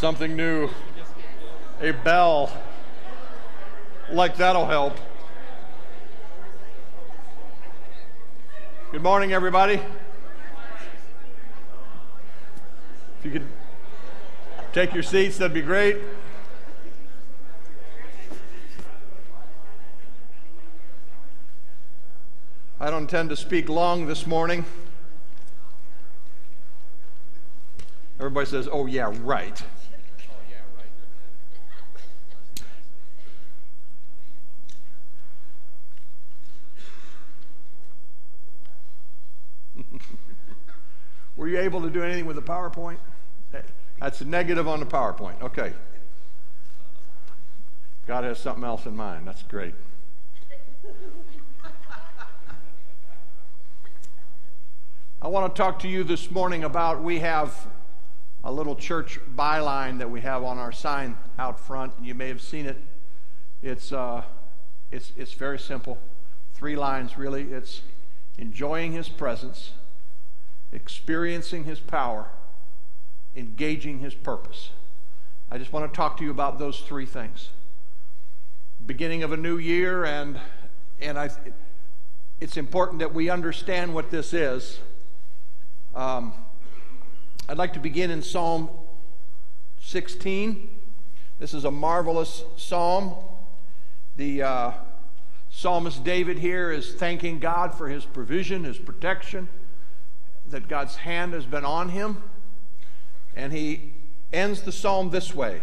something new, a bell. Like that'll help. Good morning, everybody. If you could take your seats, that'd be great. I don't intend to speak long this morning. Everybody says, oh, yeah, right. Were you able to do anything with the PowerPoint? That's a negative on the PowerPoint. Okay. God has something else in mind. That's great. I want to talk to you this morning about we have a little church byline that we have on our sign out front. You may have seen it. It's, uh, it's, it's very simple. Three lines, really. It's enjoying His presence, experiencing His power, engaging His purpose. I just want to talk to you about those three things. Beginning of a new year, and, and I, it's important that we understand what this is. Um, I'd like to begin in Psalm 16. This is a marvelous psalm. The uh, psalmist David here is thanking God for his provision, his protection, that God's hand has been on him. And he ends the psalm this way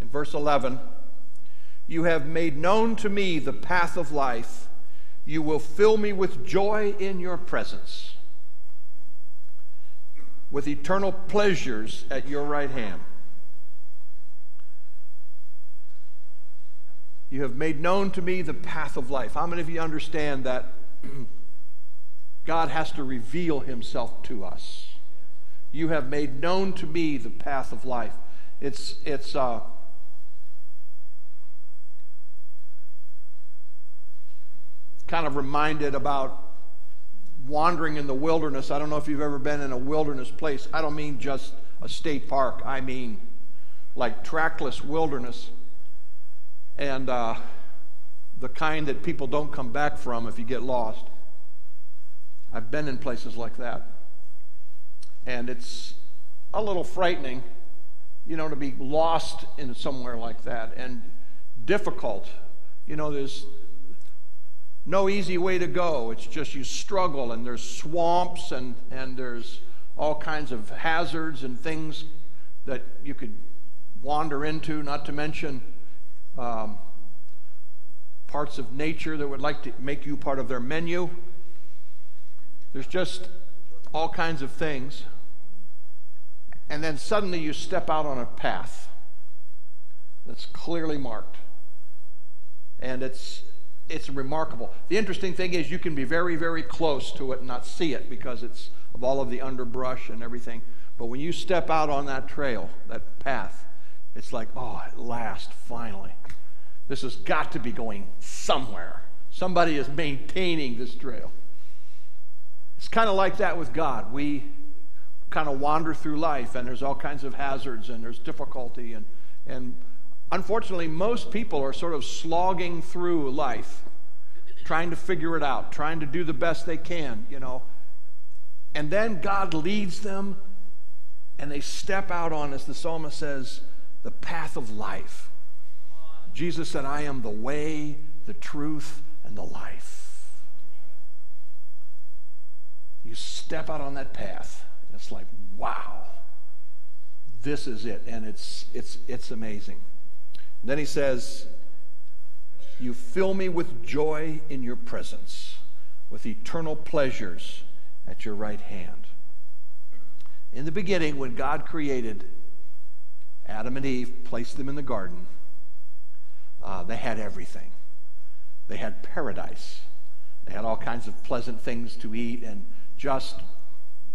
in verse 11 You have made known to me the path of life, you will fill me with joy in your presence with eternal pleasures at your right hand. You have made known to me the path of life. How many of you understand that God has to reveal himself to us? You have made known to me the path of life. It's, it's, uh, kind of reminded about wandering in the wilderness. I don't know if you've ever been in a wilderness place. I don't mean just a state park, I mean like trackless wilderness. And uh, the kind that people don't come back from if you get lost. I've been in places like that. And it's a little frightening, you know, to be lost in somewhere like that and difficult. You know, there's no easy way to go. It's just you struggle, and there's swamps, and, and there's all kinds of hazards and things that you could wander into, not to mention um, parts of nature that would like to make you part of their menu. There's just all kinds of things. And then suddenly you step out on a path that's clearly marked. And it's it's remarkable. The interesting thing is you can be very, very close to it and not see it because it's of all of the underbrush and everything. But when you step out on that trail, that path, it's like, oh, at last, finally. This has got to be going somewhere. Somebody is maintaining this trail. It's kind of like that with God. We kind of wander through life and there's all kinds of hazards and there's difficulty and, and Unfortunately, most people are sort of slogging through life, trying to figure it out, trying to do the best they can, you know. And then God leads them, and they step out on, as the psalmist says, the path of life. Jesus said, I am the way, the truth, and the life. You step out on that path, and it's like, wow, this is it. And it's, it's, it's amazing. And then he says, You fill me with joy in your presence, with eternal pleasures at your right hand. In the beginning, when God created Adam and Eve, placed them in the garden, uh, they had everything. They had paradise. They had all kinds of pleasant things to eat, and just,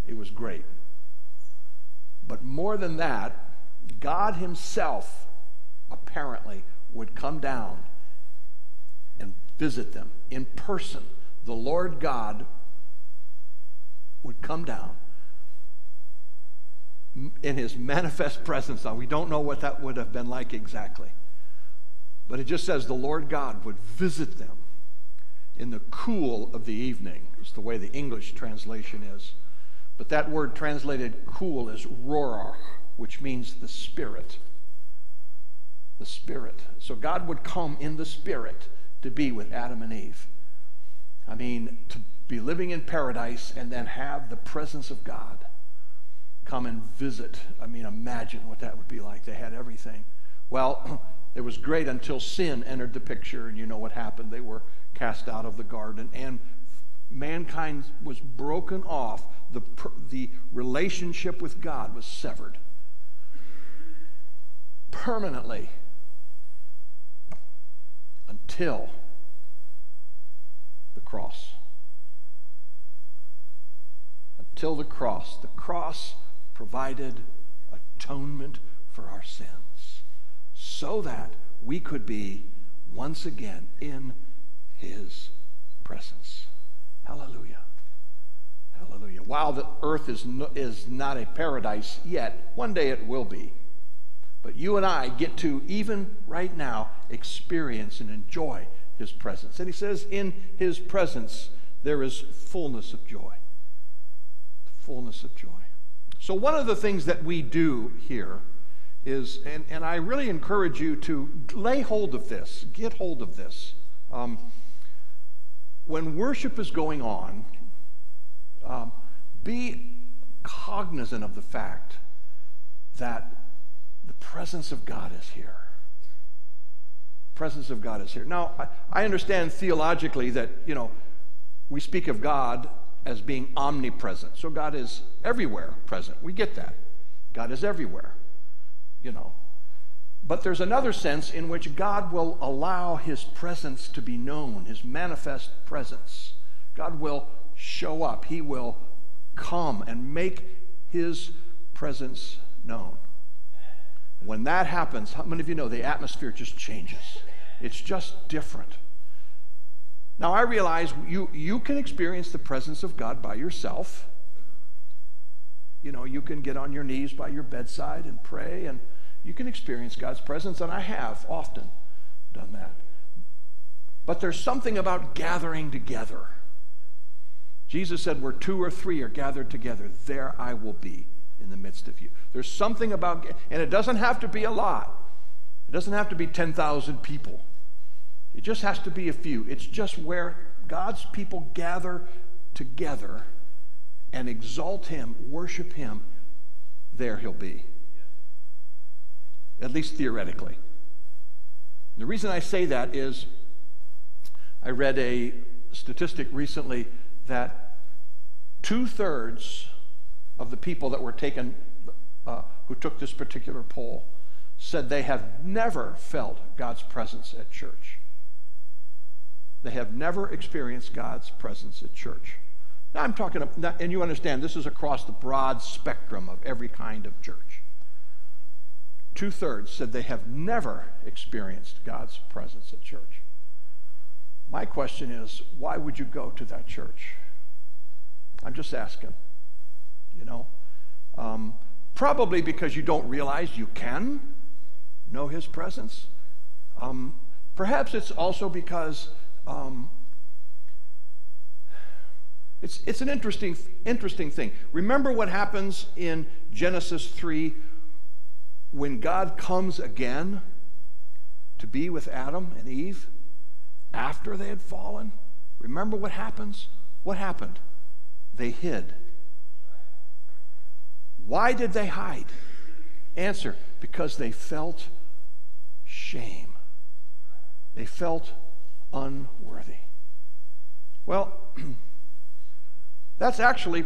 it was great. But more than that, God Himself apparently would come down and visit them in person. The Lord God would come down in his manifest presence. Now, we don't know what that would have been like exactly. But it just says the Lord God would visit them in the cool of the evening, is the way the English translation is. But that word translated cool is ruach, which means the Spirit. The Spirit. So God would come in the Spirit to be with Adam and Eve. I mean, to be living in paradise and then have the presence of God come and visit. I mean, imagine what that would be like. They had everything. Well, it was great until sin entered the picture, and you know what happened. They were cast out of the garden, and mankind was broken off. The, the relationship with God was severed permanently until the cross. Until the cross. The cross provided atonement for our sins so that we could be once again in his presence. Hallelujah. Hallelujah. While the earth is, no, is not a paradise yet, one day it will be. But you and I get to, even right now, experience and enjoy his presence. And he says, in his presence, there is fullness of joy. Fullness of joy. So, one of the things that we do here is, and, and I really encourage you to lay hold of this, get hold of this. Um, when worship is going on, um, be cognizant of the fact that the presence of God is here. Presence of God is here. Now, I, I understand theologically that, you know, we speak of God as being omnipresent. So God is everywhere present. We get that. God is everywhere, you know. But there's another sense in which God will allow his presence to be known, his manifest presence. God will show up. He will come and make his presence known. When that happens, how many of you know the atmosphere just changes? It's just different. Now, I realize you, you can experience the presence of God by yourself. You know, you can get on your knees by your bedside and pray, and you can experience God's presence, and I have often done that. But there's something about gathering together. Jesus said, Where two or three are gathered together, there I will be in the midst of you. There's something about, and it doesn't have to be a lot, it doesn't have to be 10,000 people. It just has to be a few. It's just where God's people gather together and exalt Him, worship Him, there He'll be. At least theoretically. The reason I say that is I read a statistic recently that two thirds of the people that were taken, uh, who took this particular poll, said they have never felt God's presence at church. They have never experienced God's presence at church. Now, I'm talking, about, and you understand, this is across the broad spectrum of every kind of church. Two thirds said they have never experienced God's presence at church. My question is, why would you go to that church? I'm just asking. You know, um, probably because you don't realize you can know His presence. Um, perhaps it's also because um, it's, it's an interesting, interesting thing. Remember what happens in Genesis 3 when God comes again to be with Adam and Eve after they had fallen? Remember what happens? What happened? They hid. Why did they hide? Answer because they felt shame. They felt unworthy. Well, that's actually